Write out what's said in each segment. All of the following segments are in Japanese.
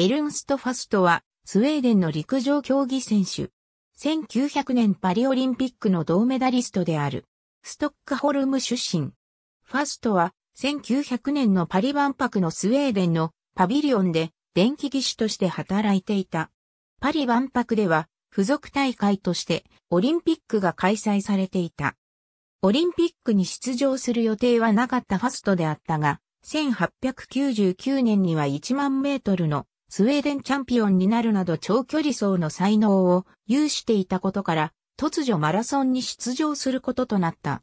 エルンスト・ファストは、スウェーデンの陸上競技選手。1900年パリオリンピックの銅メダリストである。ストックホルム出身。ファストは、1900年のパリ万博のスウェーデンのパビリオンで電気技師として働いていた。パリ万博では、付属大会としてオリンピックが開催されていた。オリンピックに出場する予定はなかったファストであったが、1899年には1万メートルのスウェーデンチャンピオンになるなど長距離走の才能を有していたことから、突如マラソンに出場することとなった。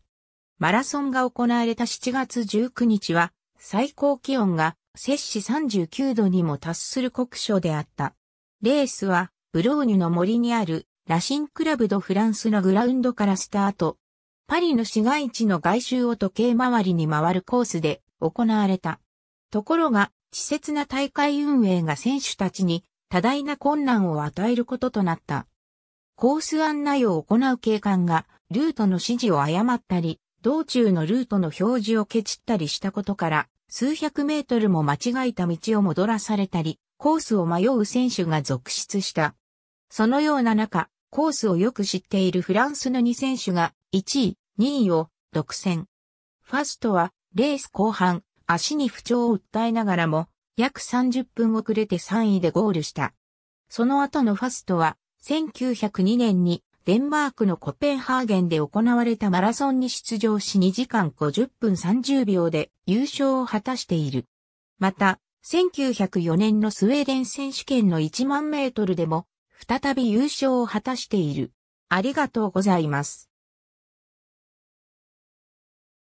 マラソンが行われた7月19日は、最高気温が摂氏39度にも達する酷暑であった。レースは、ブローニュの森にあるラシンクラブドフランスのグラウンドからスタート。パリの市街地の外周を時計回りに回るコースで行われた。ところが、稚拙な大会運営が選手たちに多大な困難を与えることとなった。コース案内を行う警官がルートの指示を誤ったり、道中のルートの表示をケチったりしたことから、数百メートルも間違えた道を戻らされたり、コースを迷う選手が続出した。そのような中、コースをよく知っているフランスの2選手が1位、2位を独占。ファストはレース後半、足に不調を訴えながらも、約30分遅れて3位でゴールした。その後のファストは、1902年にデンマークのコペンハーゲンで行われたマラソンに出場し2時間50分30秒で優勝を果たしている。また、1904年のスウェーデン選手権の1万メートルでも再び優勝を果たしている。ありがとうございます。